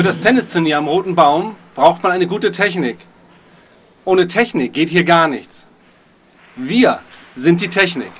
Für das Tennisturnier am Roten Baum braucht man eine gute Technik. Ohne Technik geht hier gar nichts. Wir sind die Technik.